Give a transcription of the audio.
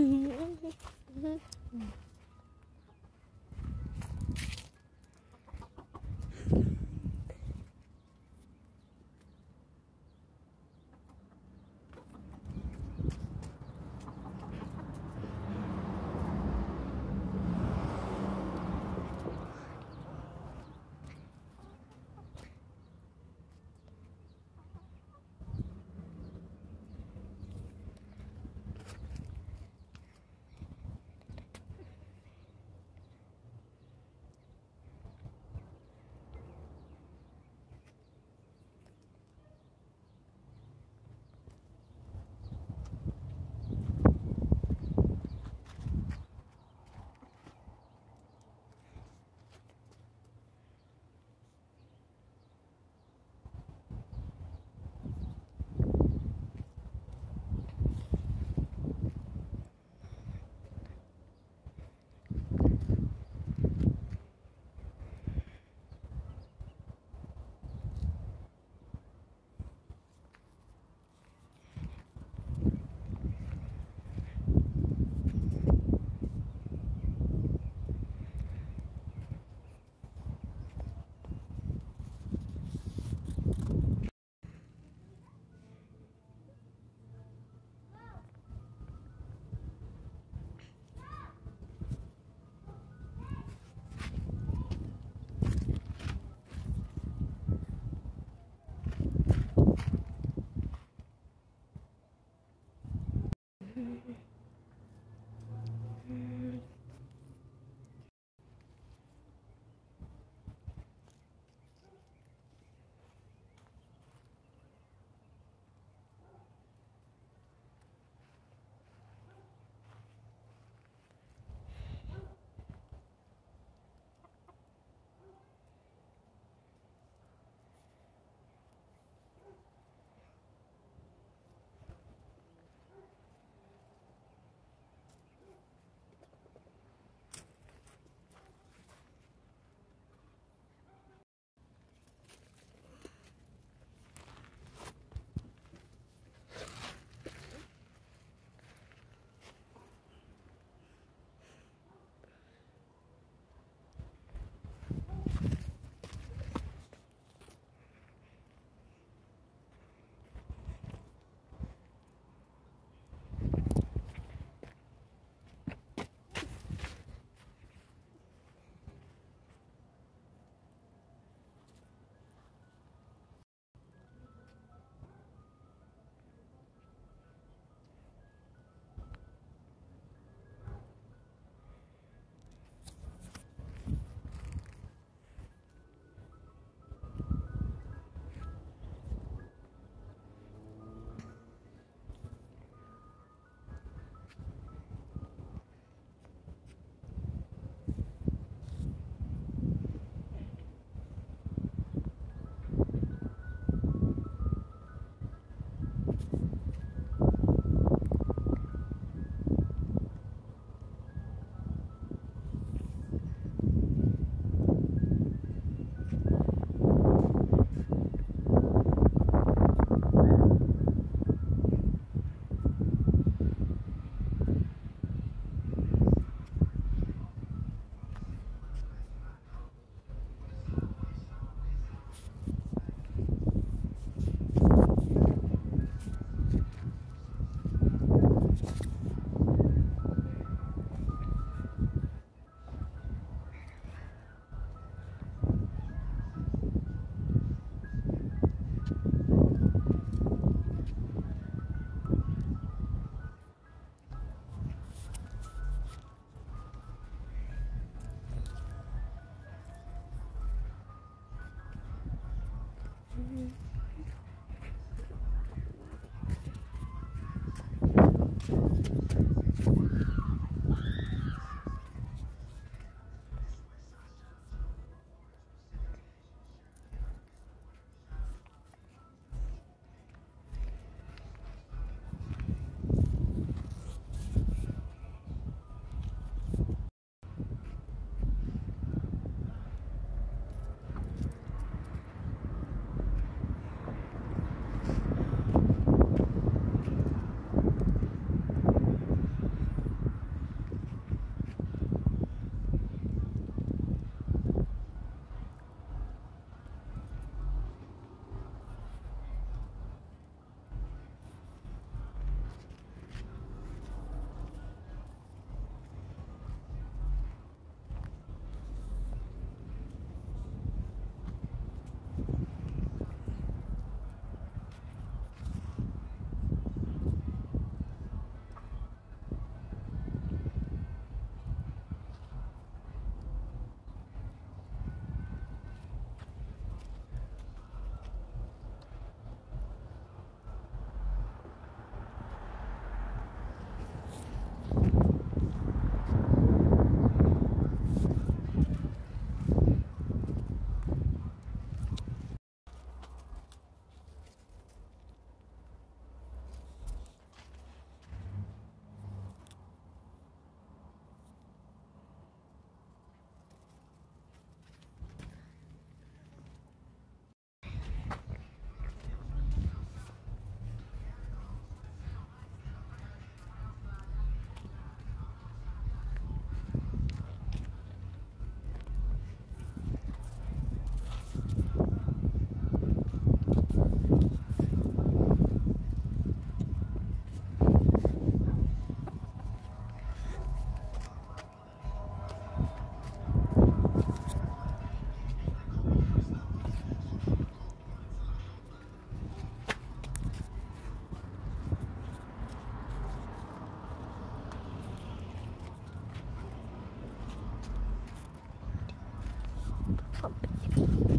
mm-hmm. mm-hmm. mm-hmm. Mm. 完璧。